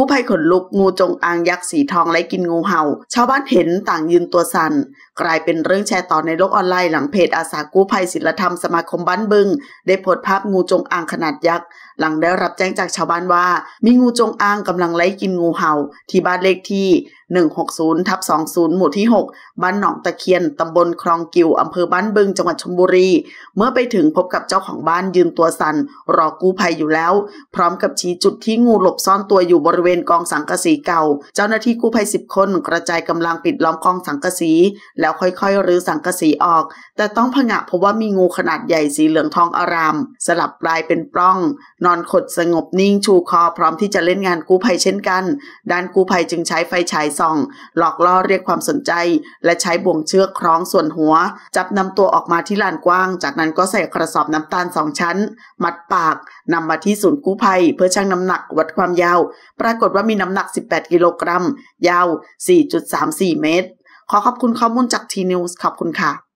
กู้ภัยขนลุกงูจงอางยักษ์สีทองไล่กินงูเห่า ชาวบ้านเห็นต่างยืนตัวสัน่น กลายเป็นเรื่องแชร์ต่อในโลกออนไลน์หลังเพจอาสากู้ภัยศิลธรรมสมาคมบ้านบึง ได้โพสต์ภาพงูจงอางขนาดยักษ์ หลังได้รับแจ้งจากชาวบ้านว่า มีงูจงอางกำลังไล่กินงูเห่า ที่บ้านเลขที่ 160ทับ20 หมู่ที่ 6 บ้านหนองตะเคียนตำบลคลองกิวอำเภอบ้านบึงจังหวัดชลบุรี เมื่อไปถึงพบกับเจ้าของบ้านยืนตัวสัน่นรอกู้ภัยอยู่แล้ว พร้อมกับชี้จุดที่งูหลบซ่อนตัวอยู่บริเวณกองสังกะสีเก่า เจ้าหน้าที่กู้ภัย 10 คนกระจายกำลังปิดล้อมกองสังกะสี แล้วค่อยๆรื้อสังกะสีออก แต่ต้องผงะเพราะว่ามีงูขนาดใหญ่สีเหลืองทองอาราม สลับปลายเป็นปล้อง นอนขดสงบนิ่งชูคอพร้อมที่จะเล่นงานกู้ภัยเช่นกัน ด้านกู้ภัยจึงใช้ไฟฉายส่อง หลอกล่อเรียกความสนใจ และใช้บ่วงเชือกคล้องส่วนหัว จับนำตัวออกมาที่ลานกว้าง จากนั้นก็ใส่กระสอบน้ำตาลสองชั้น มัดปากนำมาที่ศูนย์กู้ภัย เพื่อชั่งน้ำหนักวัดความยาว ปรากฏว่ามีน้ำหนัก 18 กิโลกรัม ยาว 4.34 เมตร ขอขอบคุณข้อมูลจากทีนิวส์ขอบคุณค่ะ